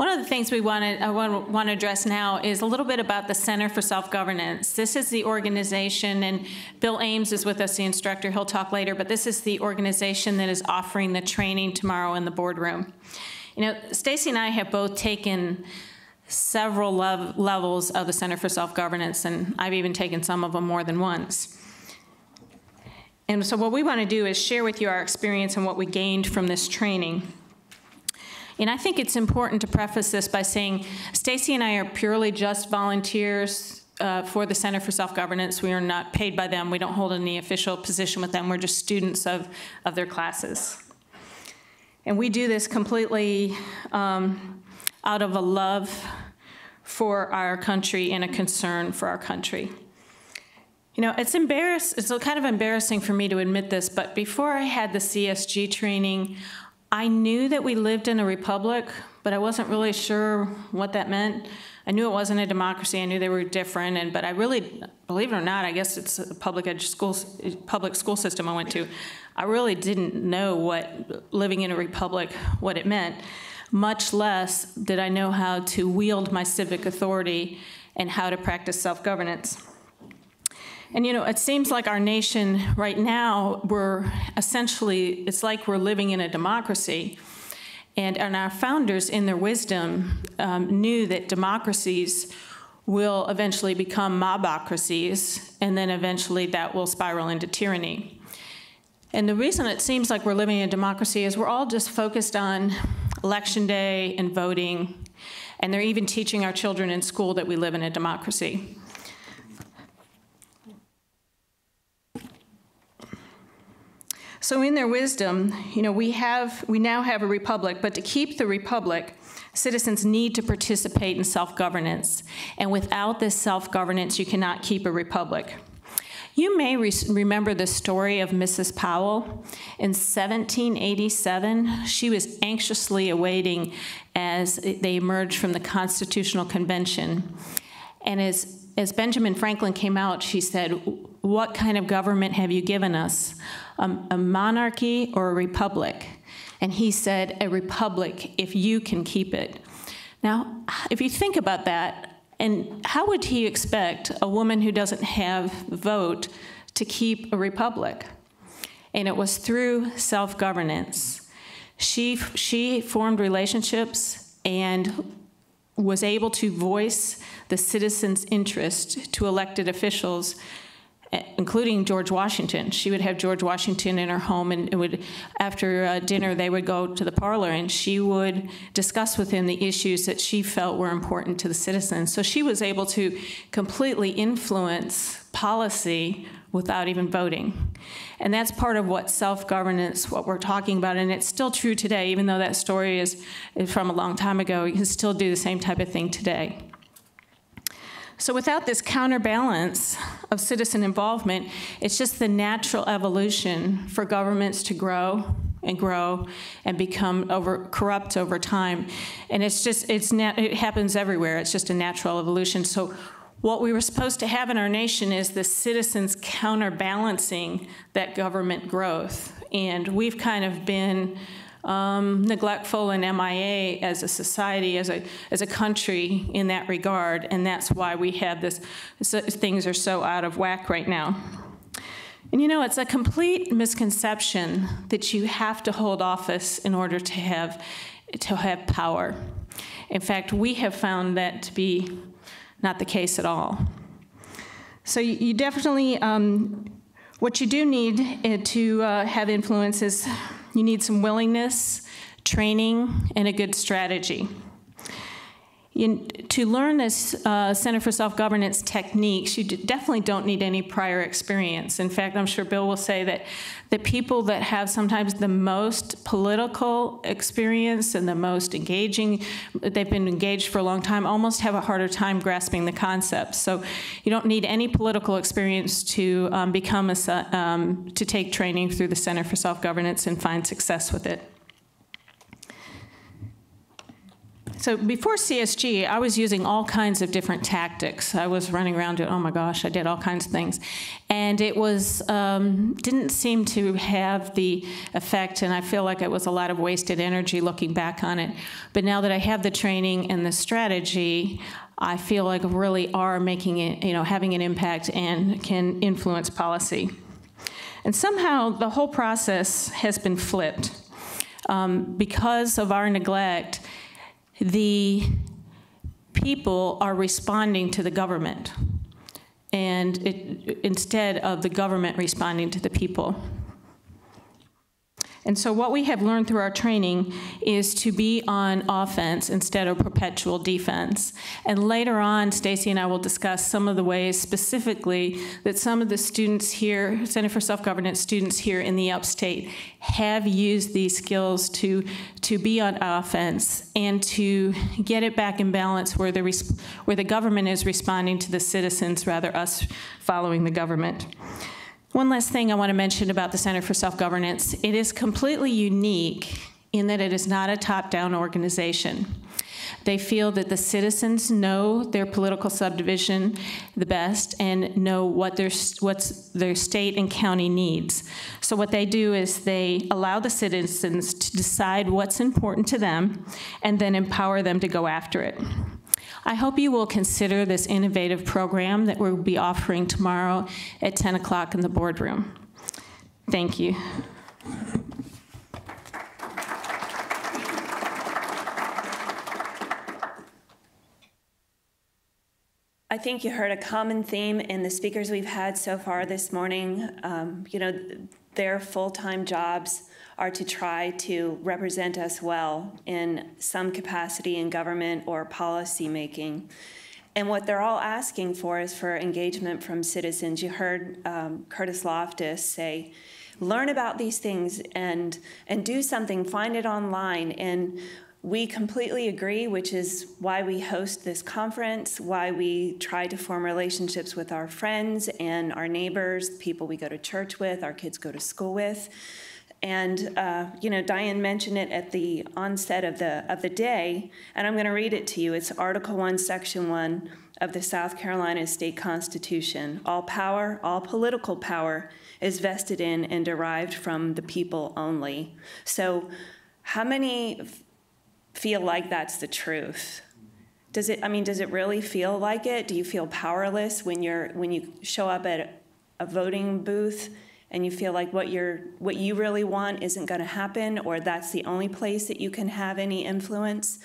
One of the things we want to, I want, want to address now is a little bit about the Center for Self-Governance. This is the organization, and Bill Ames is with us, the instructor. He'll talk later, but this is the organization that is offering the training tomorrow in the boardroom. You know, Stacey and I have both taken several lev levels of the Center for Self-Governance, and I've even taken some of them more than once. And so what we want to do is share with you our experience and what we gained from this training. And I think it's important to preface this by saying Stacey and I are purely just volunteers uh, for the Center for Self-Governance. We are not paid by them. We don't hold any official position with them. We're just students of, of their classes. And we do this completely um, out of a love for our country and a concern for our country. You know, it's embarrassing, it's kind of embarrassing for me to admit this, but before I had the CSG training, I knew that we lived in a republic, but I wasn't really sure what that meant. I knew it wasn't a democracy. I knew they were different, and but I really, believe it or not, I guess it's a public edge school public school system I went to. I really didn't know what living in a republic what it meant. Much less did I know how to wield my civic authority and how to practice self-governance. And you know, it seems like our nation right now, we're essentially, it's like we're living in a democracy. And, and our founders, in their wisdom, um, knew that democracies will eventually become mobocracies, and then eventually that will spiral into tyranny. And the reason it seems like we're living in a democracy is we're all just focused on election day and voting, and they're even teaching our children in school that we live in a democracy. So in their wisdom, you know, we have we now have a republic, but to keep the republic, citizens need to participate in self-governance. And without this self-governance, you cannot keep a republic. You may re remember the story of Mrs. Powell. In 1787, she was anxiously awaiting as they emerged from the Constitutional Convention. And as, as Benjamin Franklin came out, she said, What kind of government have you given us? A monarchy or a republic? And he said, A republic, if you can keep it. Now, if you think about that, and how would he expect a woman who doesn't have vote to keep a republic? And it was through self-governance. She, she formed relationships and was able to voice the citizens' interest to elected officials including George Washington. She would have George Washington in her home, and would after uh, dinner they would go to the parlor, and she would discuss with him the issues that she felt were important to the citizens. So she was able to completely influence policy without even voting. And that's part of what self-governance, what we're talking about, and it's still true today, even though that story is, is from a long time ago, you can still do the same type of thing today. So without this counterbalance of citizen involvement, it's just the natural evolution for governments to grow and grow and become over corrupt over time. And it's just, it's it happens everywhere. It's just a natural evolution. So what we were supposed to have in our nation is the citizens counterbalancing that government growth. And we've kind of been um, neglectful and MIA as a society, as a, as a country in that regard, and that's why we have this, so things are so out of whack right now. And you know, it's a complete misconception that you have to hold office in order to have, to have power. In fact, we have found that to be not the case at all. So you, you definitely, um, what you do need uh, to uh, have influence is you need some willingness, training, and a good strategy. To learn this uh, Center for Self-Governance techniques, you definitely don't need any prior experience. In fact, I'm sure Bill will say that the people that have sometimes the most political experience and the most engaging, they've been engaged for a long time, almost have a harder time grasping the concepts. So you don't need any political experience to um, become a, um, to take training through the Center for Self-Governance and find success with it. So before CSG, I was using all kinds of different tactics. I was running around doing, oh my gosh, I did all kinds of things. And it was, um, didn't seem to have the effect, and I feel like it was a lot of wasted energy looking back on it. But now that I have the training and the strategy, I feel like really are making it, you know, having an impact and can influence policy. And somehow the whole process has been flipped. Um, because of our neglect, the people are responding to the government and it, instead of the government responding to the people. And so what we have learned through our training is to be on offense instead of perpetual defense. And later on, Stacey and I will discuss some of the ways specifically that some of the students here, Center for Self-Governance students here in the upstate, have used these skills to, to be on offense and to get it back in balance where the, where the government is responding to the citizens rather us following the government. One last thing I want to mention about the Center for Self-Governance. It is completely unique in that it is not a top-down organization. They feel that the citizens know their political subdivision the best and know what their, what's their state and county needs. So what they do is they allow the citizens to decide what's important to them and then empower them to go after it. I hope you will consider this innovative program that we'll be offering tomorrow at 10 o'clock in the boardroom. Thank you. I think you heard a common theme in the speakers we've had so far this morning. Um, you know, their full-time jobs are to try to represent us well in some capacity in government or policy making. And what they're all asking for is for engagement from citizens. You heard um, Curtis Loftis say, learn about these things and, and do something, find it online. And we completely agree, which is why we host this conference, why we try to form relationships with our friends and our neighbors, people we go to church with, our kids go to school with. And uh, you know, Diane mentioned it at the onset of the of the day, and I'm going to read it to you. It's Article One, Section One of the South Carolina State Constitution. All power, all political power, is vested in and derived from the people only. So, how many feel like that's the truth? Does it? I mean, does it really feel like it? Do you feel powerless when you're when you show up at a voting booth? and you feel like what you're what you really want isn't going to happen or that's the only place that you can have any influence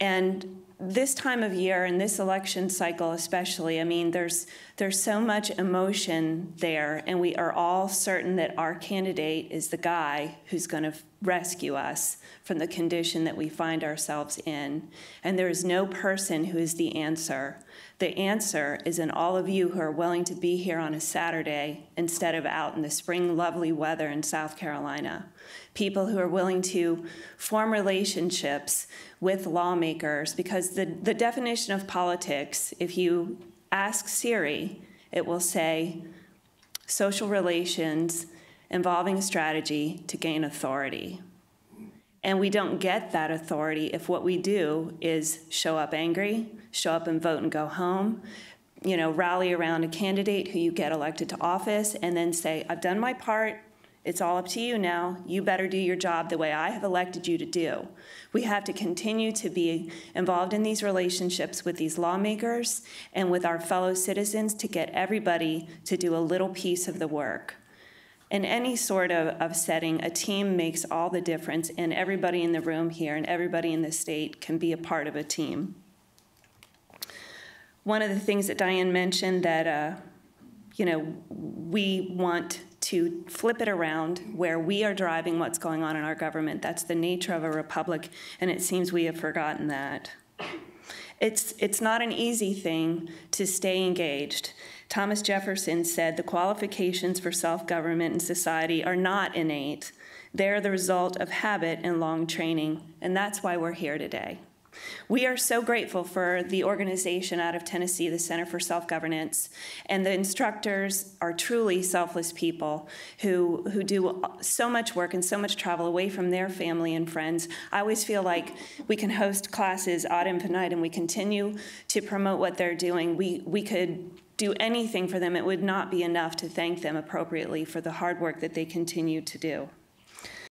and this time of year and this election cycle especially i mean there's there's so much emotion there and we are all certain that our candidate is the guy who's going to rescue us from the condition that we find ourselves in and there is no person who is the answer the answer is in all of you who are willing to be here on a Saturday instead of out in the spring lovely weather in South Carolina. People who are willing to form relationships with lawmakers because the, the definition of politics, if you ask Siri, it will say social relations involving a strategy to gain authority. And we don't get that authority if what we do is show up angry, show up and vote and go home, you know, rally around a candidate who you get elected to office, and then say, I've done my part. It's all up to you now. You better do your job the way I have elected you to do. We have to continue to be involved in these relationships with these lawmakers and with our fellow citizens to get everybody to do a little piece of the work in any sort of, of setting, a team makes all the difference, and everybody in the room here and everybody in the state can be a part of a team. One of the things that Diane mentioned that, uh, you know, we want to flip it around where we are driving what's going on in our government. That's the nature of a republic, and it seems we have forgotten that. It's, it's not an easy thing to stay engaged. Thomas Jefferson said the qualifications for self government in society are not innate, they're the result of habit and long training, and that's why we're here today. We are so grateful for the organization out of Tennessee, the Center for Self Governance, and the instructors are truly selfless people who who do so much work and so much travel away from their family and friends. I always feel like we can host classes ad infinitum. And we continue to promote what they're doing. We we could do anything for them. It would not be enough to thank them appropriately for the hard work that they continue to do.